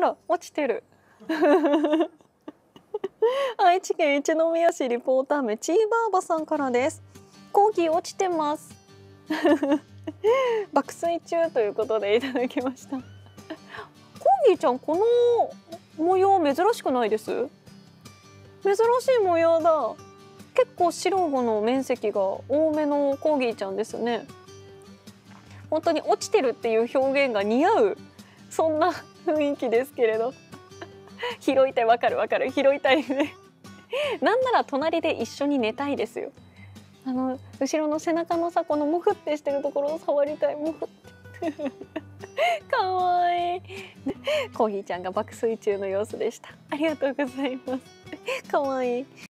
あら落ちてる。愛知県一宮市リポーター名チーバーバさんからです。コーギー落ちてます。爆睡中ということでいただきました。コーギーちゃんこの模様珍しくないです？珍しい模様だ。結構白子の面積が多めのコーギーちゃんですね。本当に落ちてるっていう表現が似合う。そんな雰囲気ですけれど。拾いたいわかるわかる。拾いたいねなんなら隣で一緒に寝たいですよ。あの後ろの背中のさこのモフってしてるところを触りたい。モフって。かわいい。コーヒーちゃんが爆睡中の様子でした。ありがとうございます。かわいい。